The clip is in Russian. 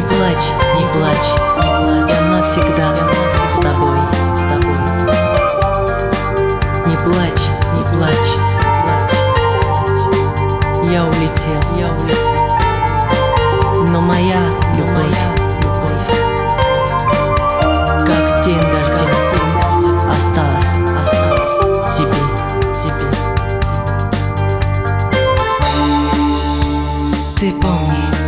Не плачь, не плачь, не плачь, я навсегда, я с тобой, с тобой. Не плачь, не плачь, не плачь. Я улетел, я улетел. Но моя любовь, любовь, как день дождя, день дождя. осталась, осталась тебе, тебе. Ты помни.